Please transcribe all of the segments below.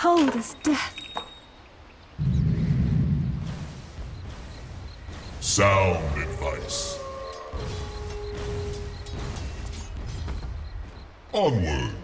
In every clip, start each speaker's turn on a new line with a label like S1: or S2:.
S1: cold as death.
S2: Sound advice. Onward.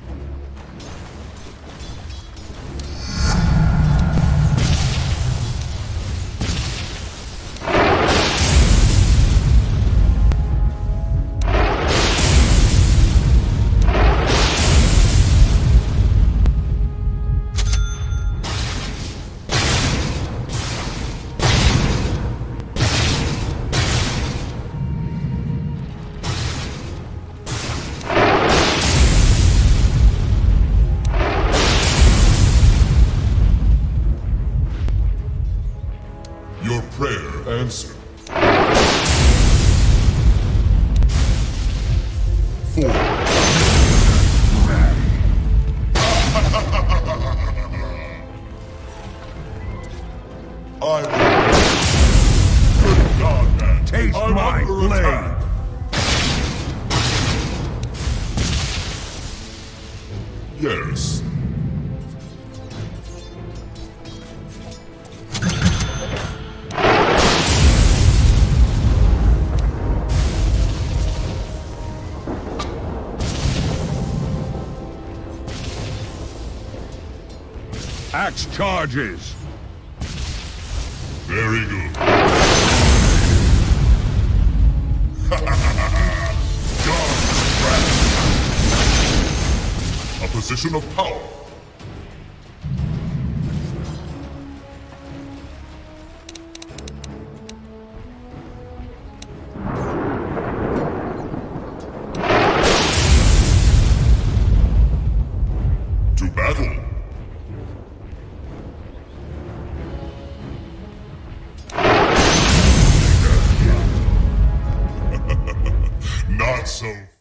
S2: Your prayer answered. Four. I Good God, man.
S3: Taste
S2: I'm
S3: my blade.
S2: Yes.
S3: Axe charges.
S2: Very good. Wrath. A position of power. So